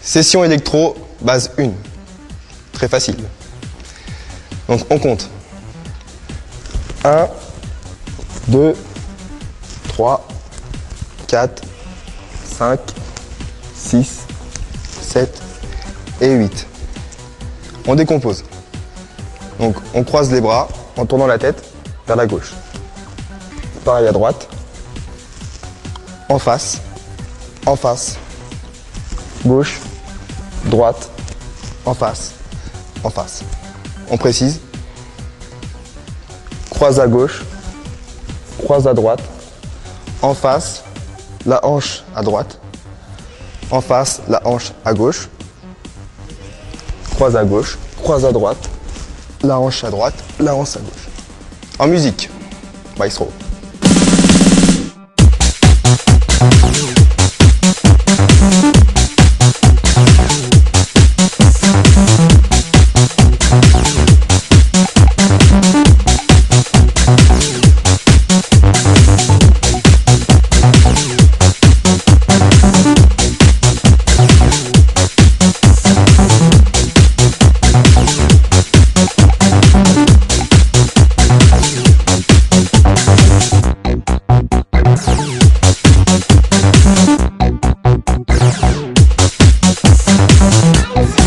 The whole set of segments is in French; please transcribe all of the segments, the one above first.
Session électro, base 1. Très facile. Donc on compte. 1, 2, 3, 4, 5, 6, 7 et 8. On décompose. Donc on croise les bras en tournant la tête vers la gauche. Pareil à droite. En face. En face. Gauche. Droite. En face. En face. On précise. Croise à gauche. Croise à droite. En face. La hanche à droite. En face, la hanche à gauche. Croise à gauche. Croise à droite. La hanche à droite. La hanche à gauche. En musique. Maestro. Música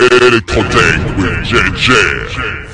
Eric Cote with JJ.